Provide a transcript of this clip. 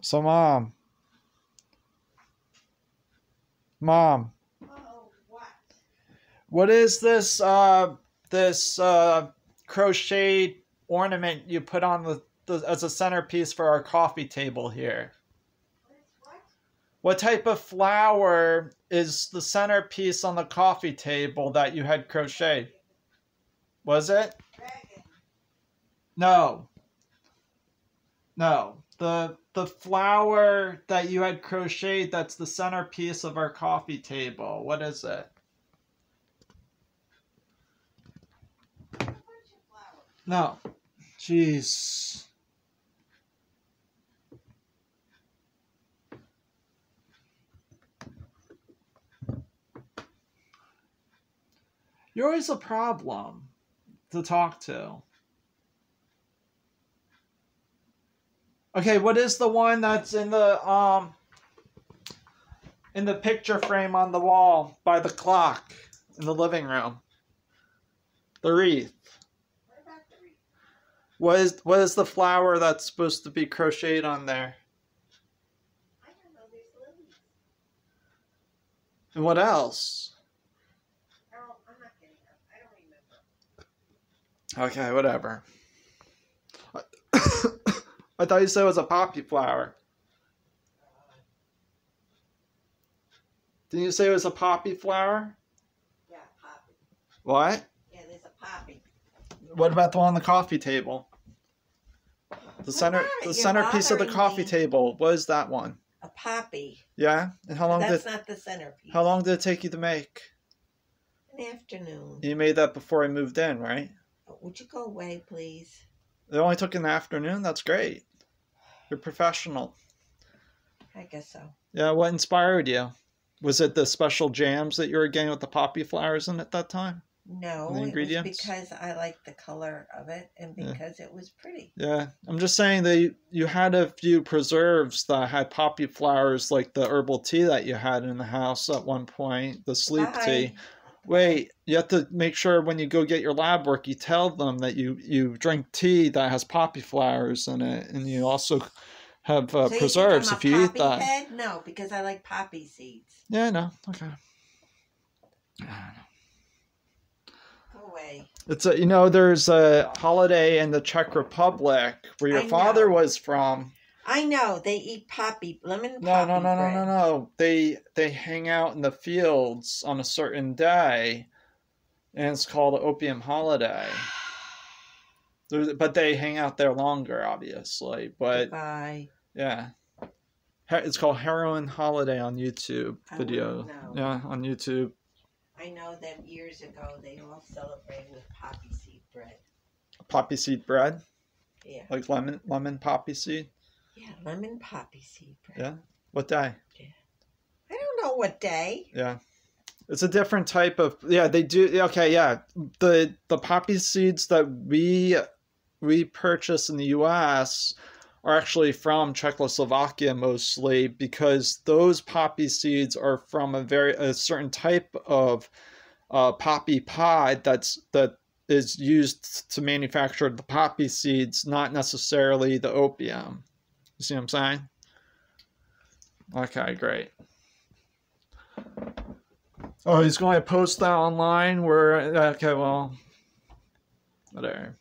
So, mom, mom, Oh, what? what is this? Uh, this uh, crocheted ornament you put on the, the as a centerpiece for our coffee table here? What? What type of flower is the centerpiece on the coffee table that you had crocheted? Was it? Dragon. No. No. The the flower that you had crocheted that's the centerpiece of our coffee table. What is it? No. Jeez. You're always a problem to talk to. Okay, what is the one that's in the um in the picture frame on the wall by the clock in the living room? The wreath. What about the wreath? What is what is the flower that's supposed to be crocheted on there? I don't know. There's lilies. And what else? Okay, I'm not getting up. I don't remember. Okay, whatever. I thought you said it was a poppy flower. Didn't you say it was a poppy flower? Yeah, poppy. What? Yeah, there's a poppy. What about the one on the coffee table? The center, the centerpiece of the coffee me. table. What is that one? A poppy. Yeah. And how long That's did not the centerpiece. how long did it take you to make? An afternoon. You made that before I moved in, right? Would you go away, please? It only took an afternoon. That's great. You're professional. I guess so. Yeah, what inspired you? Was it the special jams that you were getting with the poppy flowers in at that time? No, The ingredients? because I liked the color of it and Yeah. because it was pretty. Yeah, I'm just saying that you, you had a few preserves that had poppy flowers, like the herbal tea that you had in the house at one point, the sleep tea. Wait, you have to make sure when you go get your lab work, you tell them that you you drink tea that has poppy flowers in it, and you also have uh, So preserves if you eat that. Head? No, because I like poppy seeds. Yeah, I know. Okay. Go away. It's a you know there's a holiday in the Czech Republic where your I father know. was from. I know they eat poppy lemon poppy No, no, no, no, bread. no, no. They they hang out in the fields on a certain day, and it's called Opium Holiday. But they hang out there longer, obviously. But Goodbye. yeah, it's called Heroin Holiday on YouTube video. Yeah, on YouTube. I know that years ago they all celebrated with poppy seed bread. Poppy seed bread, Yeah. like lemon lemon poppy seed. Yeah, lemon poppy seed bread. Yeah. What day? Yeah. I don't know what day. Yeah. It's a different type of yeah, they do okay, yeah. The the poppy seeds that we we purchase in the US are actually from Czechoslovakia mostly because those poppy seeds are from a very a certain type of uh, poppy pod that's that is used to manufacture the poppy seeds, not necessarily the opium. You see what I'm saying? Okay, great. Oh, he's going to post that online. Where uh, okay, well, whatever.